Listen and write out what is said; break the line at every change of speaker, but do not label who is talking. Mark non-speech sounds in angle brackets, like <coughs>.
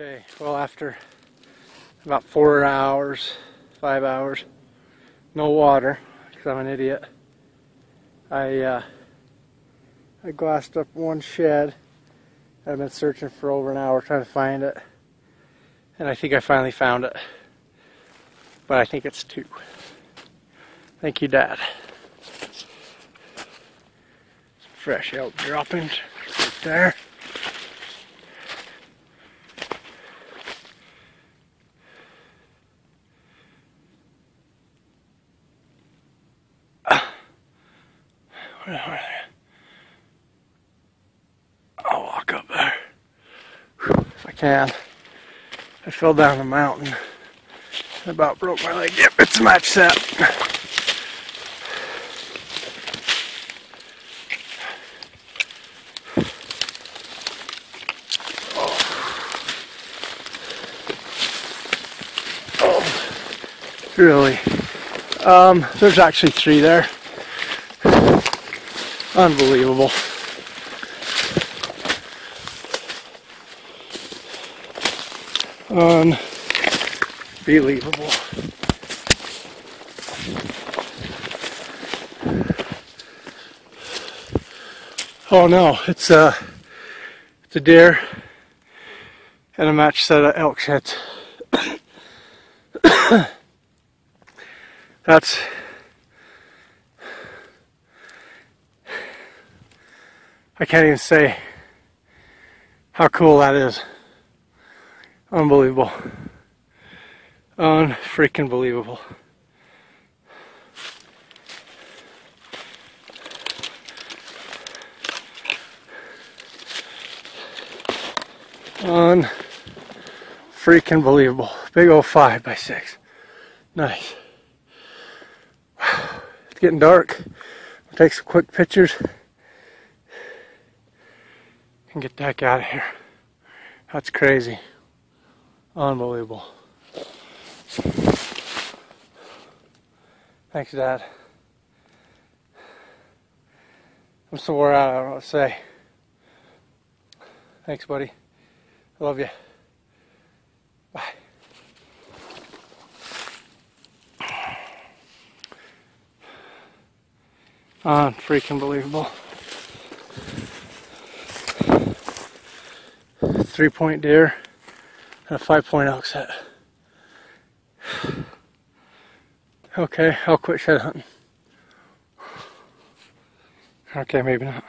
Okay, well after about four hours, five hours, no water, because I'm an idiot, I, uh, I glassed up one shed. I've been searching for over an hour trying to find it. And I think I finally found it. But I think it's two. Thank you, Dad. Some fresh elk droppings right there. I'll walk up there if I can. I fell down the mountain. I about broke my leg. Yep, it's match set. Oh, really? Um, there's actually three there. Unbelievable. Unbelievable. Oh no, it's a, it's a deer and a match set of elk sheds. <coughs> That's I can't even say how cool that is. Unbelievable. Unfreaking believable. Unfreaking believable. Big old five by six. Nice. It's getting dark. I'll take some quick pictures and get the heck out of here. That's crazy. Unbelievable. Thanks, Dad. I'm so wore out, I don't know what to say. Thanks, buddy. I love you. Bye. Unfreaking believable. Three point deer and a five point elk set. <sighs> Okay, I'll quit shed hunting. <sighs> Okay, maybe not.